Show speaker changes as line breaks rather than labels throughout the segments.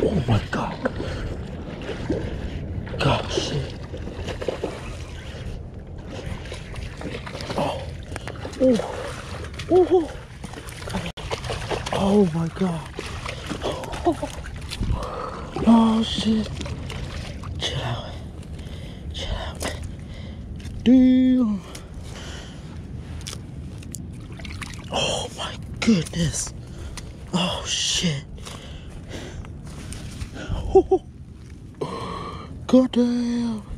Oh my god. Shit. Oh. Oh. Oh. Oh my god. Oh, oh shit. Chill out. Chill out. Damn. Oh my goodness. Oh shit. God damn.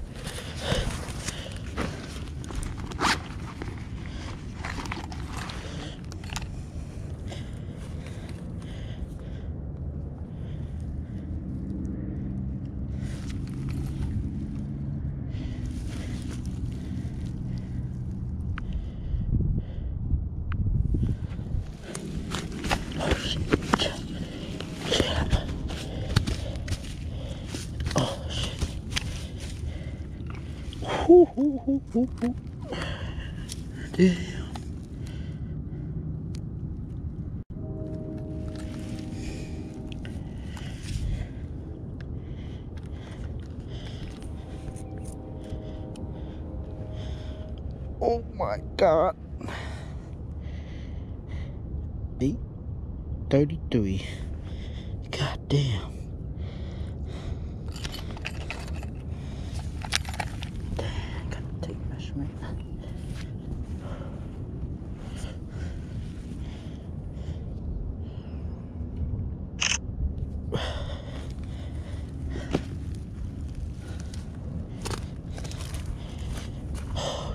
Hoo, hoo, hoo. Damn. Oh my god. 833. God damn. Damn, Oh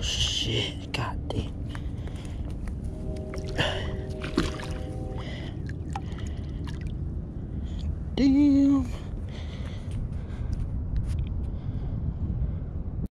shit, god damn. Damn.